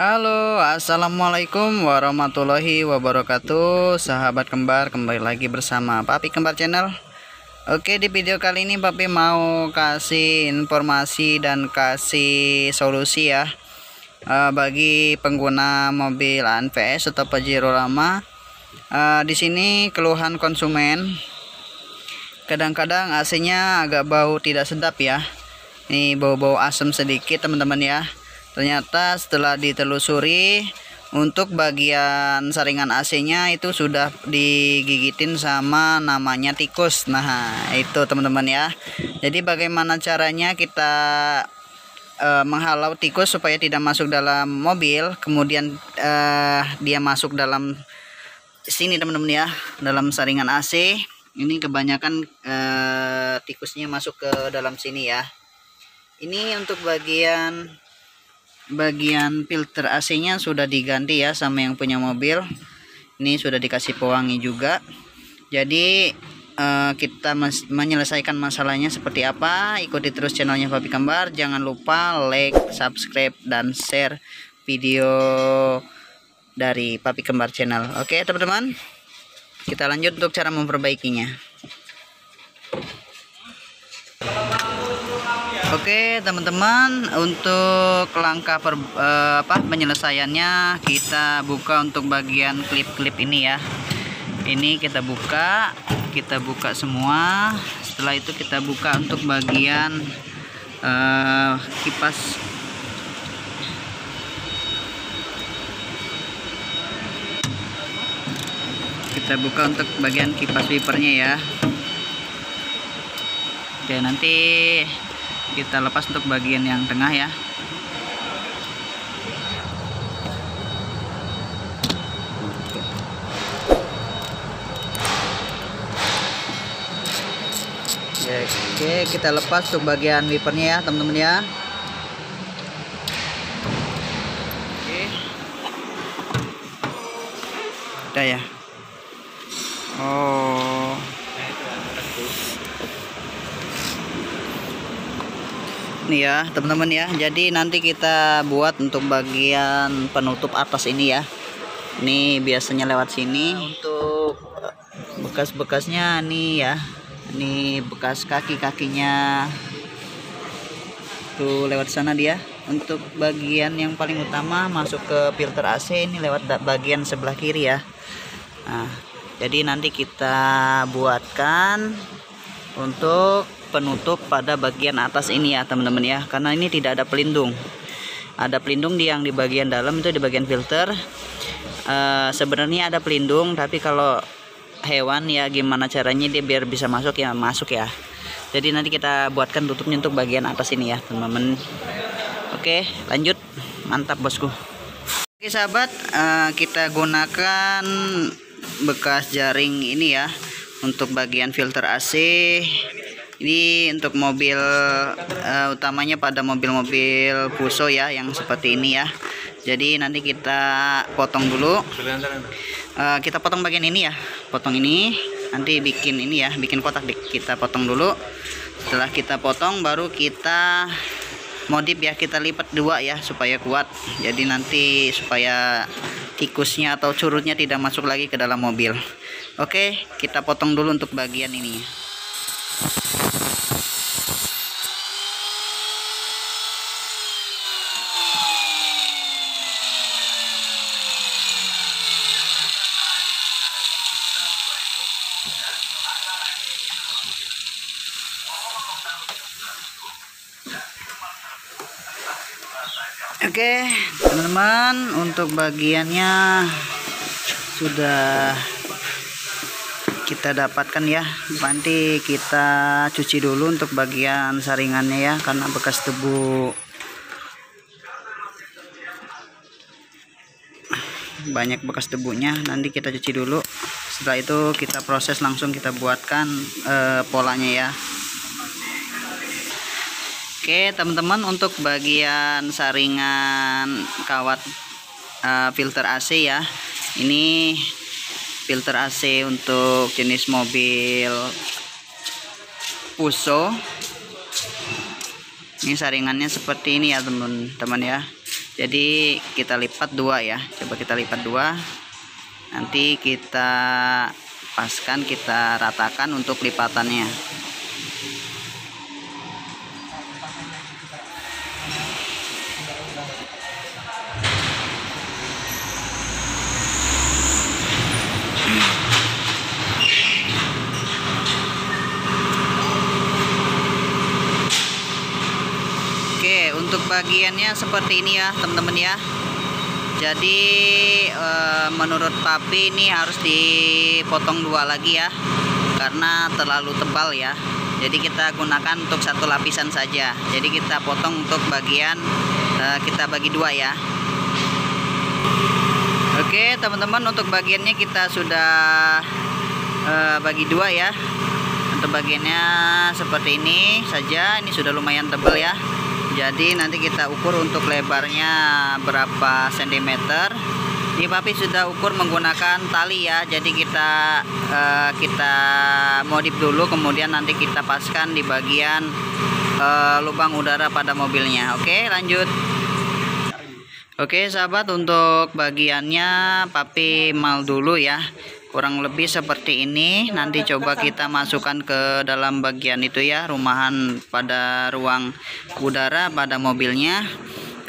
Halo, assalamualaikum warahmatullahi wabarakatuh, sahabat kembar. Kembali lagi bersama Papi Kembar Channel. Oke, di video kali ini Papi mau kasih informasi dan kasih solusi ya uh, bagi pengguna mobil ANVS atau Pajero lama. Uh, di sini keluhan konsumen, kadang-kadang AC-nya agak bau tidak sedap ya. Ini bau-bau asam sedikit teman-teman ya ternyata setelah ditelusuri untuk bagian saringan AC-nya itu sudah digigitin sama namanya tikus. Nah, itu teman-teman ya. Jadi bagaimana caranya kita uh, menghalau tikus supaya tidak masuk dalam mobil, kemudian uh, dia masuk dalam sini teman-teman ya, dalam saringan AC. Ini kebanyakan uh, tikusnya masuk ke dalam sini ya. Ini untuk bagian bagian filter AC nya sudah diganti ya sama yang punya mobil. Ini sudah dikasih pewangi juga. Jadi uh, kita menyelesaikan masalahnya seperti apa ikuti terus channelnya Papi Kembar jangan lupa like subscribe dan share video dari Papi Kembar channel. Oke teman-teman. Kita lanjut untuk cara memperbaikinya Oke teman-teman untuk langkah per, uh, apa penyelesaiannya kita buka untuk bagian klip-klip ini ya. Ini kita buka kita buka semua. Setelah itu kita buka untuk bagian uh, kipas. Kita buka untuk bagian kipas wipernya ya. Oke nanti kita lepas untuk bagian yang tengah ya Oke, kita lepas untuk bagian wipernya ya, teman-teman ya. Oke. Udah ya. Oh. Nih ya teman-teman ya. Jadi nanti kita buat untuk bagian penutup atas ini ya. Ini biasanya lewat sini untuk bekas-bekasnya nih ya. Ini bekas kaki-kakinya. Tuh lewat sana dia. Untuk bagian yang paling utama masuk ke filter AC ini lewat bagian sebelah kiri ya. Nah jadi nanti kita buatkan untuk penutup pada bagian atas ini ya teman-teman ya. Karena ini tidak ada pelindung. Ada pelindung di yang di bagian dalam itu di bagian filter. Uh, sebenarnya ada pelindung tapi kalau hewan ya gimana caranya dia biar bisa masuk ya masuk ya. Jadi nanti kita buatkan tutupnya untuk bagian atas ini ya teman-teman. Oke lanjut. Mantap bosku. Oke sahabat uh, kita gunakan bekas jaring ini ya untuk bagian filter AC ini untuk mobil uh, utamanya pada mobil-mobil Fuso ya yang seperti ini ya. Jadi nanti kita potong dulu. Uh, kita potong bagian ini ya. Potong ini. Nanti bikin ini ya bikin kotak kita potong dulu. Setelah kita potong baru kita modif ya kita lipat dua ya supaya kuat. Jadi nanti supaya tikusnya atau curutnya tidak masuk lagi ke dalam mobil oke kita potong dulu untuk bagian ini. Oke teman-teman untuk bagiannya sudah kita dapatkan ya. Nanti kita cuci dulu untuk bagian saringannya ya karena bekas debu. Banyak bekas debunya. Nanti kita cuci dulu. Setelah itu kita proses langsung kita buatkan uh, polanya ya. Oke teman-teman untuk bagian saringan kawat uh, filter AC ya. Ini filter AC untuk jenis mobil Puso. Ini saringannya seperti ini ya teman-teman ya. Jadi kita lipat dua ya. Coba kita lipat dua. Nanti kita paskan kita ratakan untuk lipatannya bagiannya seperti ini ya teman-teman ya. Jadi e, menurut papi ini harus dipotong dua lagi ya karena terlalu tebal ya. Jadi kita gunakan untuk satu lapisan saja. Jadi kita potong untuk bagian e, kita bagi dua ya. Oke teman-teman untuk bagiannya kita sudah e, bagi dua ya. Untuk bagiannya seperti ini saja. Ini sudah lumayan tebal ya jadi nanti kita ukur untuk lebarnya berapa sentimeter. Ini papi sudah ukur menggunakan tali ya. Jadi kita uh, kita modif dulu kemudian nanti kita paskan di bagian uh, lubang udara pada mobilnya. Oke lanjut. Oke sahabat untuk bagiannya papi mal dulu ya kurang lebih seperti ini. Nanti coba kita masukkan ke dalam bagian itu ya rumahan pada ruang udara pada mobilnya.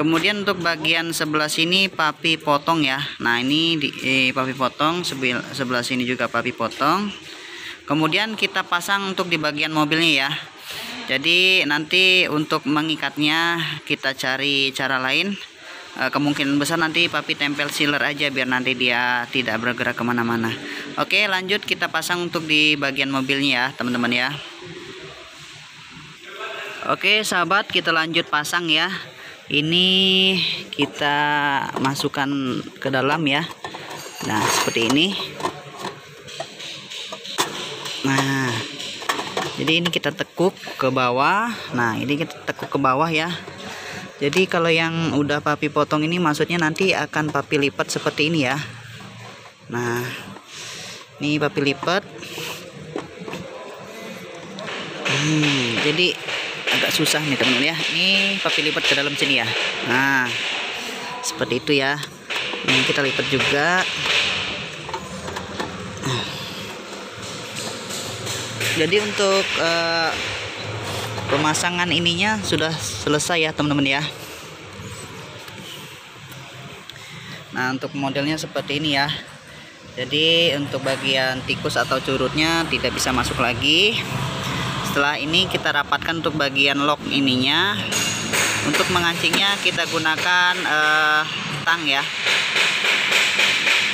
Kemudian untuk bagian sebelah sini papi potong ya. Nah ini di, eh, papi potong sebelah, sebelah sini juga papi potong. Kemudian kita pasang untuk di bagian mobilnya ya. Jadi nanti untuk mengikatnya kita cari cara lain kemungkinan besar nanti papi tempel sealer aja biar nanti dia tidak bergerak ke mana-mana. Oke lanjut kita pasang untuk di bagian mobilnya ya teman-teman ya. Oke sahabat kita lanjut pasang ya. Ini kita masukkan ke dalam ya. Nah seperti ini. Nah jadi ini kita tekuk ke bawah. Nah ini kita tekuk ke bawah ya jadi kalau yang udah papi potong ini maksudnya nanti akan papi lipat seperti ini ya. Nah ini papi lipat. Hmm, jadi agak susah nih teman-teman ya. Ini papi lipat ke dalam sini ya. Nah seperti itu ya. Ini kita lipat juga. Jadi untuk uh, pemasangan ininya sudah selesai ya teman-teman ya. Nah untuk modelnya seperti ini ya. Jadi untuk bagian tikus atau curutnya tidak bisa masuk lagi. Setelah ini kita rapatkan untuk bagian lock ininya. Untuk mengancingnya kita gunakan uh, tang ya.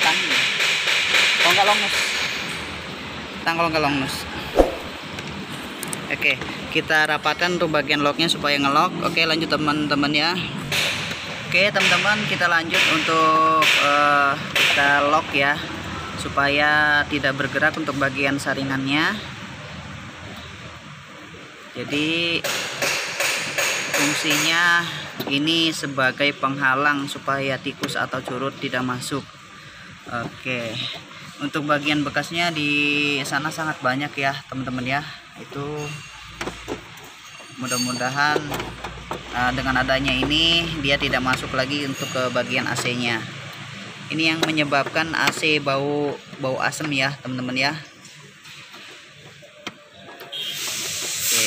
Tang kalau nggak tang kalau nggak Oke kita rapatkan untuk bagian locknya supaya ngelok Oke lanjut teman-teman ya. Oke teman-teman kita lanjut untuk uh, kita lock ya supaya tidak bergerak untuk bagian saringannya. Jadi fungsinya ini sebagai penghalang supaya tikus atau curut tidak masuk. Oke untuk bagian bekasnya di sana sangat banyak ya teman-teman ya. Itu mudah-mudahan uh, dengan adanya ini dia tidak masuk lagi untuk ke bagian AC nya ini yang menyebabkan AC bau bau asam ya teman-teman ya. Oke.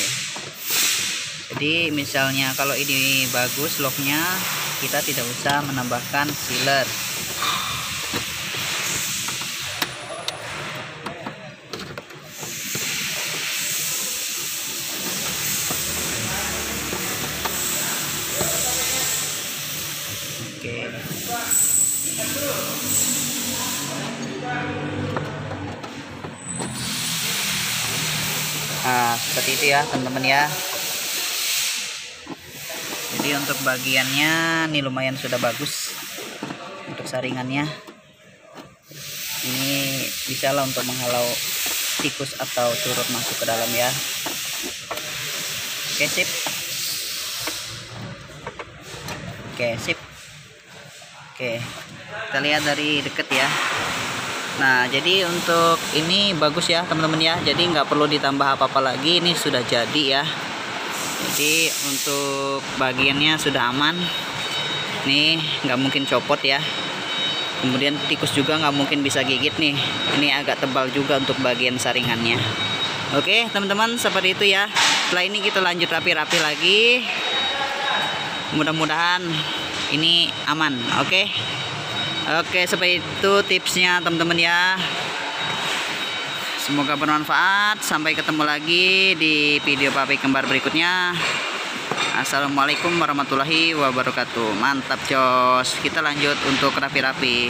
jadi misalnya kalau ini bagus locknya kita tidak usah menambahkan sealer nah seperti itu ya teman-teman ya. Jadi untuk bagiannya ini lumayan sudah bagus untuk saringannya. Ini bisa lah untuk menghalau tikus atau curut masuk ke dalam ya. Oke sip. Oke sip. Oke kita lihat dari deket ya nah jadi untuk ini bagus ya teman-teman ya. Jadi nggak perlu ditambah apa-apa lagi ini sudah jadi ya. Jadi untuk bagiannya sudah aman. Nih nggak mungkin copot ya. Kemudian tikus juga nggak mungkin bisa gigit nih. Ini agak tebal juga untuk bagian saringannya. Oke teman-teman seperti itu ya. Setelah ini kita lanjut rapi-rapi lagi. Mudah-mudahan ini aman oke oke seperti itu tipsnya teman-teman ya. Semoga bermanfaat. Sampai ketemu lagi di video papi kembar berikutnya. Assalamualaikum warahmatullahi wabarakatuh. Mantap jos. Kita lanjut untuk rapi-rapi